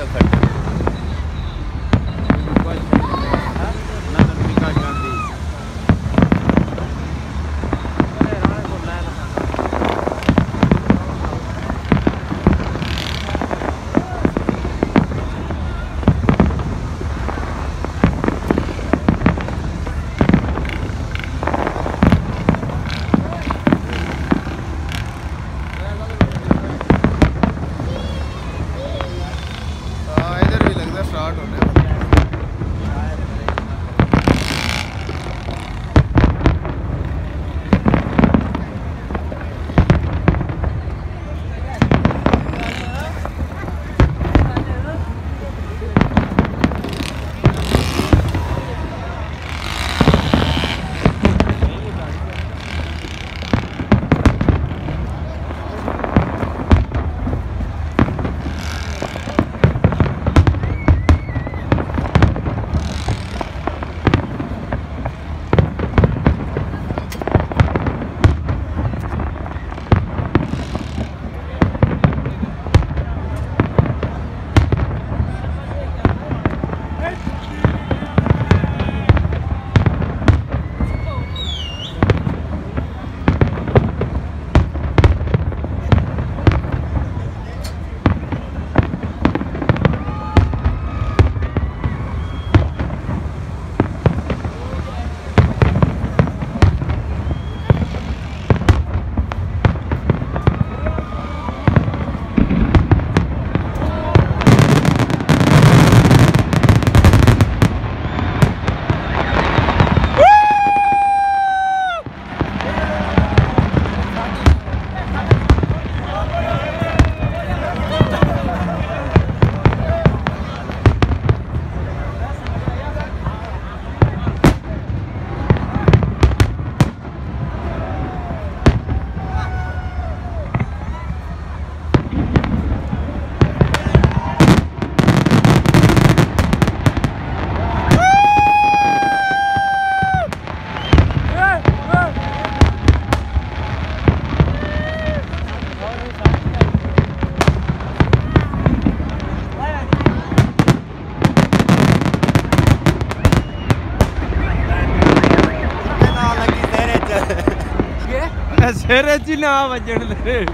the country. ਸਿਰੇ ਚ ਨਾ ਵੱਜਣ ਦੇ